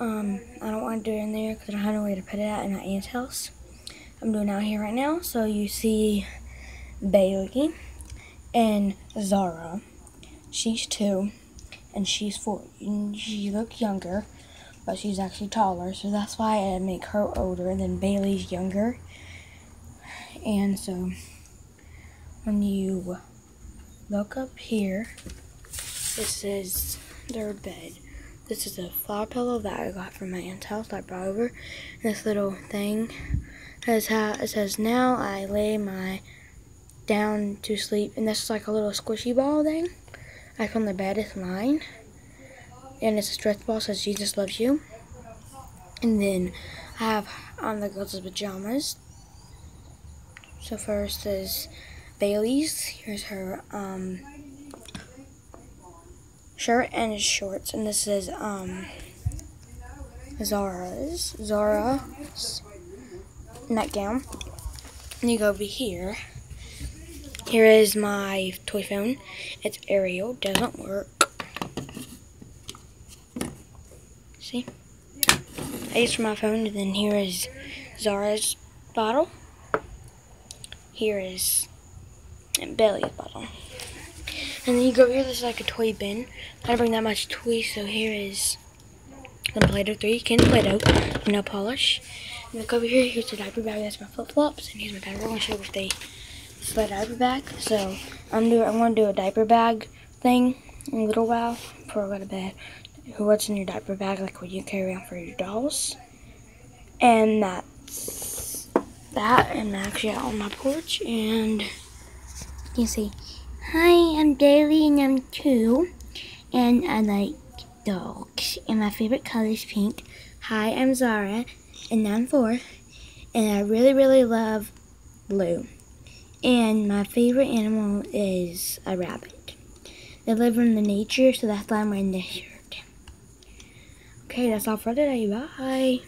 Um, I don't want to do it in there because I don't have no way to put it at in my aunt's house. I'm doing it out here right now. So you see Bailey and Zara. She's two and she's four. She looks younger, but she's actually taller. So that's why I make her older and then Bailey's younger. And so when you look up here, this is their bed. This is a flower pillow that I got from my aunt's house that I brought over. This little thing has how it says now I lay my down to sleep and this is like a little squishy ball thing. I found the bed is mine. And it's a stretch ball says Jesus loves you. And then I have on the girls' pajamas. So first is Bailey's. Here's her um shirt and shorts, and this is um Zara's Zara's nightgown. And you go over here. Here is my toy phone. It's Ariel. Doesn't work. See? I use for my phone, and then here is Zara's bottle. Here is Bailey's bottle. And then you go here, there's like a toy bin. I don't bring that much toy, so here is the Play-Doh 3 can Play-Doh, no polish. And look over here, here's the diaper bag, that's my flip-flops, and here's my diaper. I'm gonna show you what they the diaper bag. So I'm do I'm gonna do a diaper bag thing in a little while before I go to bed. What's in your diaper bag, like what you carry around for your dolls. And that's that, and actually out on my porch, and you can see Hi, I'm Bailey and I'm two, and I like dogs, and my favorite color is pink. Hi, I'm Zara, and I'm four, and I really, really love blue. And my favorite animal is a rabbit. They live in the nature, so that's why I'm wearing this shirt. Okay, that's all for today. Bye.